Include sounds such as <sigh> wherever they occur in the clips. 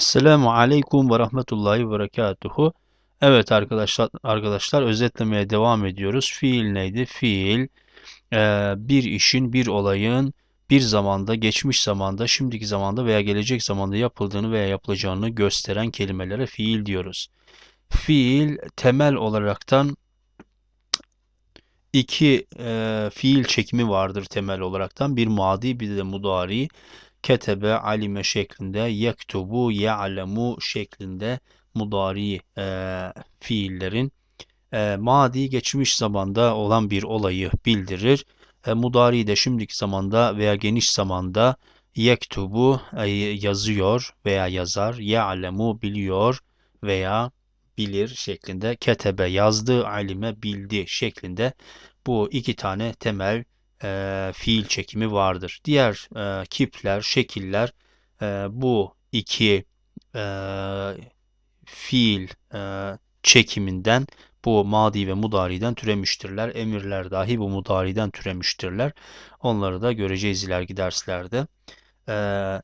Selamu aleyküm ve rahmetullahi ve berekatuhu. Evet arkadaşlar, arkadaşlar özetlemeye devam ediyoruz. Fiil neydi? Fiil e, bir işin, bir olayın bir zamanda, geçmiş zamanda, şimdiki zamanda veya gelecek zamanda yapıldığını veya yapılacağını gösteren kelimelere fiil diyoruz. Fiil temel olaraktan iki e, fiil çekimi vardır temel olaraktan. Bir madi bir de mudari ketebe, alime şeklinde, yektubu, ya'lemu şeklinde mudari e, fiillerin e, madi geçmiş zamanda olan bir olayı bildirir. E, mudari de şimdiki zamanda veya geniş zamanda yektubu e, yazıyor veya yazar, ya'lemu biliyor veya bilir şeklinde, ketebe yazdı, alime bildi şeklinde bu iki tane temel e, fiil çekimi vardır. Diğer e, kipler, şekiller e, bu iki e, fiil e, çekiminden bu madi ve mudariden türemiştirler. Emirler dahi bu mudariden türemiştirler. Onları da göreceğiz ileriki derslerde. Ee,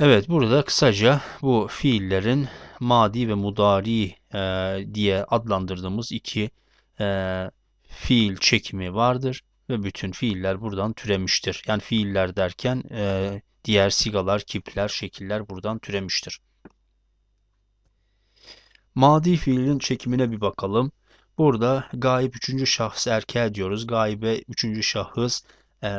evet burada kısaca bu fiillerin madi ve mudari e, diye adlandırdığımız iki e, fiil çekimi vardır ve bütün fiiller buradan türemiştir. Yani fiiller derken e, diğer sigalar, kipler, şekiller buradan türemiştir. Madi fiilin çekimine bir bakalım. Burada gayip üçüncü şahıs erkeğe diyoruz. Gaybe üçüncü şahıs e,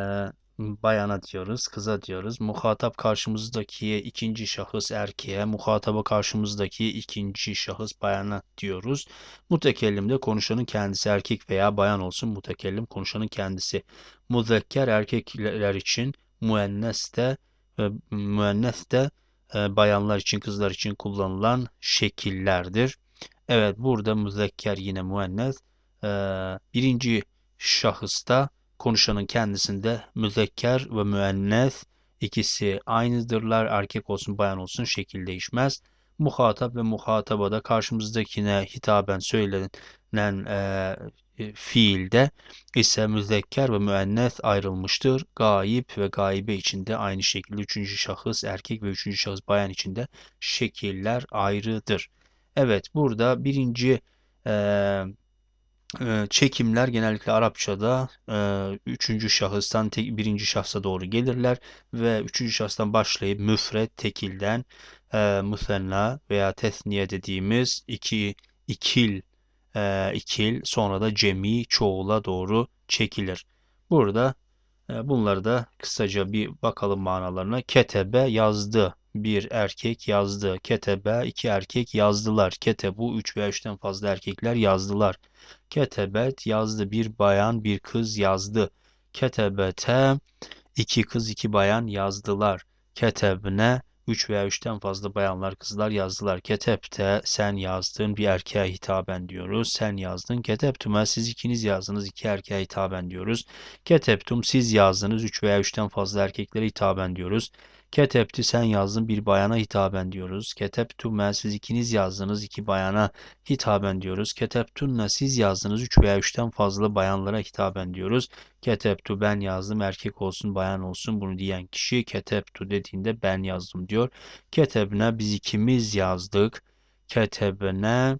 bayana diyoruz, kıza diyoruz. Muhatap karşımızdaki ikinci şahıs erkeğe, muhataba karşımızdaki ikinci şahıs bayana diyoruz. Mutekellim de konuşanın kendisi erkek veya bayan olsun. Mutekellim konuşanın kendisi. Muzekker erkekler için, müennes de e, müennes de e, bayanlar için, kızlar için kullanılan şekillerdir. Evet, burada müzekker yine müennes. E, birinci şahısta konuşanın kendisinde müzekker ve müennes ikisi aynıdırlar. Erkek olsun bayan olsun şekil değişmez. Muhatap ve muhatabada karşımızdakine hitaben söylenen e, fiilde ise müzekker ve müennes ayrılmıştır. Gayip ve gaybe içinde aynı şekilde üçüncü şahıs erkek ve üçüncü şahıs bayan içinde şekiller ayrıdır. Evet burada birinci e, çekimler genellikle Arapçada üçüncü şahıstan tek, birinci şahsa doğru gelirler ve üçüncü şahıstan başlayıp müfret tekilden e, müsenna veya tesniye dediğimiz iki ikil e, ikil sonra da cemi çoğula doğru çekilir. Burada e, bunları da kısaca bir bakalım manalarına. Ketebe yazdı. Bir erkek yazdı. Ketebe iki erkek yazdılar. Ketebu üç veya üçten fazla erkekler yazdılar. Ketebet yazdı. Bir bayan bir kız yazdı. Ketebete iki kız iki bayan yazdılar. Ketebne 3 veya 3'ten fazla bayanlar, kızlar yazdılar. Ketepte sen yazdın bir erkeğe hitaben diyoruz. Sen yazdın. Keteptüme siz ikiniz yazdınız iki erkeğe hitaben diyoruz. Keteptum siz yazdınız 3 veya 3'ten fazla erkeklere hitaben diyoruz. Ketepti sen yazdın bir bayana hitaben diyoruz. Keteptume siz ikiniz yazdınız iki bayana hitaben diyoruz. Keteptunne siz yazdınız 3 veya 3'ten fazla bayanlara hitaben diyoruz. Keteptu ben yazdım erkek olsun bayan olsun bunu diyen kişi keteptu dediğinde ben yazdım diyor. Ketebne biz ikimiz yazdık. Ketebne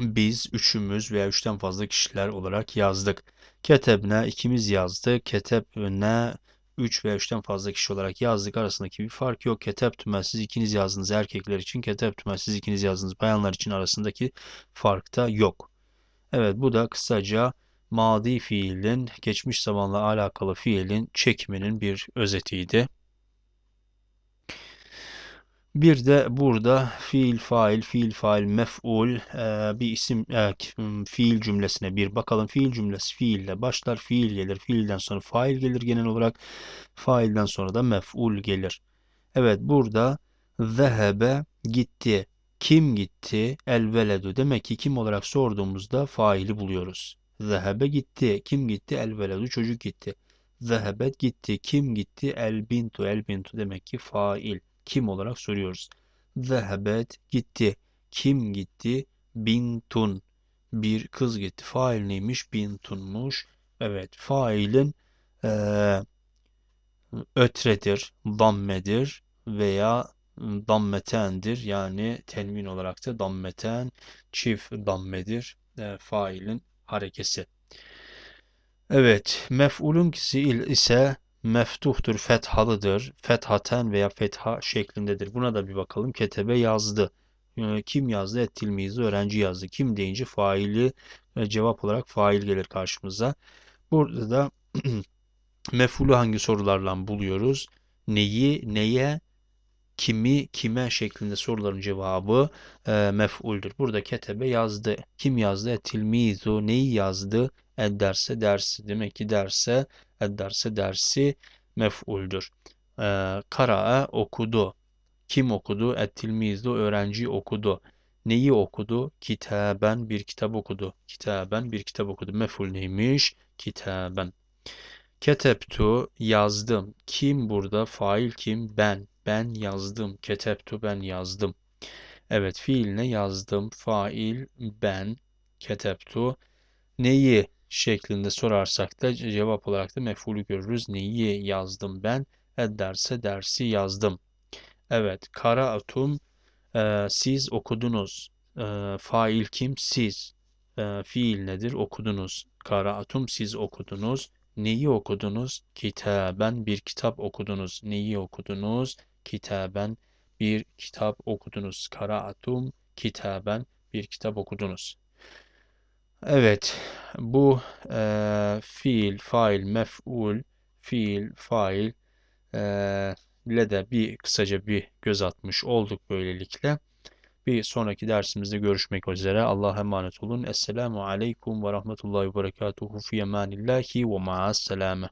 biz üçümüz veya üçten fazla kişiler olarak yazdık. Ketebne ikimiz yazdık. Ketebne 3 veya 3'ten fazla kişi olarak yazdık arasındaki bir fark yok. Ketebtüme siz ikiniz yazdınız erkekler için, ketebtüme siz ikiniz yazdınız bayanlar için arasındaki fark da yok. Evet bu da kısaca madi fiilin geçmiş zamanla alakalı fiilin çekiminin bir özetiydi. Bir de burada fiil fail, fiil fail, mef'ul e, bir isim e, fiil cümlesine bir bakalım. Fiil cümlesi fiille başlar, fiil gelir, fiilden sonra fail gelir genel olarak. Failden sonra da mef'ul gelir. Evet burada zehebe gitti. Kim gitti? El veledu. Demek ki kim olarak sorduğumuzda faili buluyoruz. Zehebe gitti. Kim gitti? El veledu. Çocuk gitti. Zehebet gitti. Kim gitti? El bintu. El bintu demek ki fail. Kim olarak soruyoruz. Zehebet gitti. Kim gitti? Bintun. Bir kız gitti. Fail neymiş? Bintunmuş. Evet. Failin ee, ötredir, dammedir veya dammetendir. Yani tenvin olarak da dammeten çift dammedir. E, failin harekesi. Evet, mef'ulun fiil ise meftuhtur, fethalıdır. Fethaten veya fetha şeklindedir. Buna da bir bakalım. Ketebe yazdı. E, kim yazdı? Ettilmizi öğrenci yazdı. Kim deyince faili e, cevap olarak fail gelir karşımıza. Burada da <clears throat> mef'ulü hangi sorularla buluyoruz? Neyi, neye, kimi, kime şeklinde soruların cevabı e, mef'uldür. Burada ketebe yazdı. Kim yazdı? Etilmizu neyi yazdı? Edderse dersi. Demek ki derse, edderse dersi mef'uldür. E, kara'a okudu. Kim okudu? Ettilmizu öğrenci okudu. Neyi okudu? Kitaben bir kitap okudu. Kitaben bir kitap okudu. Mef'ul neymiş? Kitaben. Keteptu yazdım. Kim burada? Fail kim? Ben. Ben yazdım. Keteptu ben yazdım. Evet fiiline yazdım. Fail ben. Keteptu. Neyi şeklinde sorarsak da cevap olarak da mef'ulü görürüz. Neyi yazdım ben? Ederse dersi yazdım. Evet. Karaatum e, siz okudunuz. E, fail kim? Siz. E, fiil nedir? Okudunuz. Karaatum siz okudunuz. Neyi okudunuz? Kitaben bir kitap okudunuz. Neyi okudunuz? Kitaben bir kitap okudunuz. Karaatum kitaben bir kitap okudunuz. Evet, bu e, fiil, fail, mef'ul, fiil, fail e, ile de bir kısaca bir göz atmış olduk böylelikle. Bir sonraki dersimizde görüşmek üzere. Allah'a emanet olun. Esselamu Aleyküm ve Rahmetullahi ve Berekatuhu fi emanillahi ve ma'as selame.